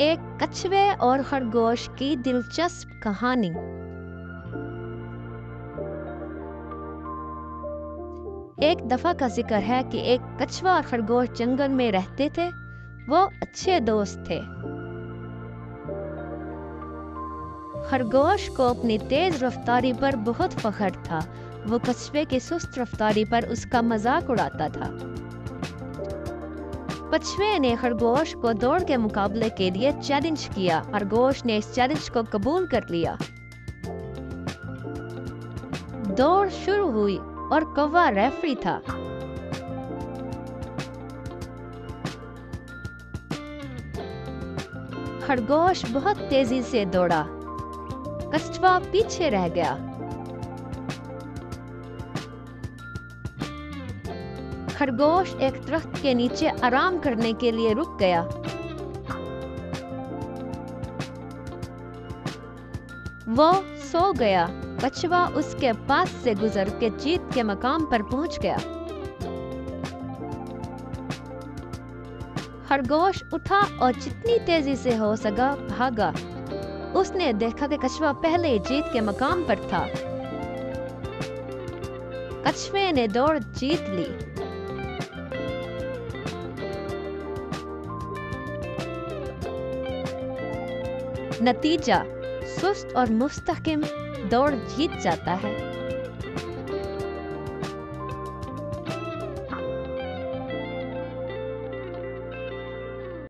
एक कछुए और खरगोश की दिलचस्प कहानी। एक दफ़ा का ज़िक्र है कि एक कछुआ और खरगोश जंगल में रहते थे, वो अच्छे दोस्त थे। खरगोश को अपनी तेज रफ्तारी पर बहुत फख्र था। वो कछुए की सुस्त रफ्तारी पर उसका मज़ाक उड़ाता था। कछुए ने खरगोश को दौड़ के मुकाबले के लिए चैलेंज किया खरगोश ने इस चैलेंज को कबूल कर लिया दौड़ शुरू हुई और कौवा रेफरी था खरगोश बहुत तेज़ी से दौड़ा कछुआ पीछे रह गया खरगोश एक दरख्त के नीचे आराम करने के लिए रुक गया। वो सो गया। कछुआ उसके पास से गुजर के जीत के मकाम पर पहुँच गया। खरगोश उठा और जितनी तेज़ी से हो सका भागा। उसने देखा कि कछुआ पहले जीत के मकाम पर था। कछुए ने दौड़ जीत ली। नतीजा सुस्त और मुस्तकिम दौड़ जीत जाता है।